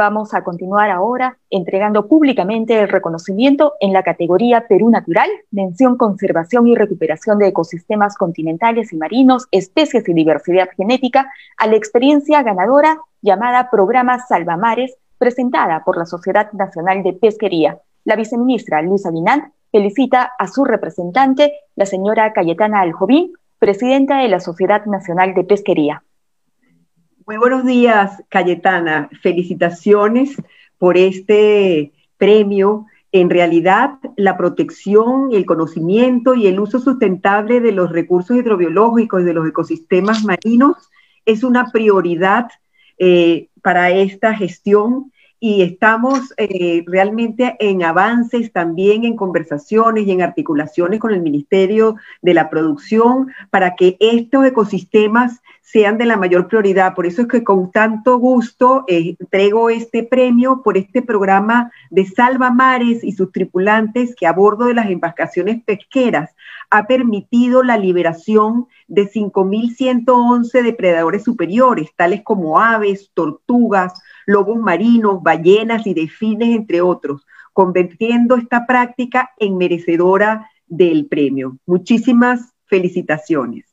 Vamos a continuar ahora entregando públicamente el reconocimiento en la categoría Perú Natural, mención conservación y recuperación de ecosistemas continentales y marinos, especies y diversidad genética, a la experiencia ganadora llamada Programa Salvamares, presentada por la Sociedad Nacional de Pesquería. La viceministra Luisa Guinant felicita a su representante, la señora Cayetana Aljovín, presidenta de la Sociedad Nacional de Pesquería. Muy buenos días, Cayetana. Felicitaciones por este premio. En realidad, la protección, el conocimiento y el uso sustentable de los recursos hidrobiológicos y de los ecosistemas marinos es una prioridad eh, para esta gestión y estamos eh, realmente en avances también en conversaciones y en articulaciones con el Ministerio de la Producción para que estos ecosistemas sean de la mayor prioridad. Por eso es que con tanto gusto eh, entrego este premio por este programa de Salva Mares y sus tripulantes que a bordo de las embarcaciones pesqueras ha permitido la liberación de 5.111 depredadores superiores, tales como aves, tortugas, lobos marinos, ballenas y delfines, entre otros, convirtiendo esta práctica en merecedora del premio. Muchísimas felicitaciones.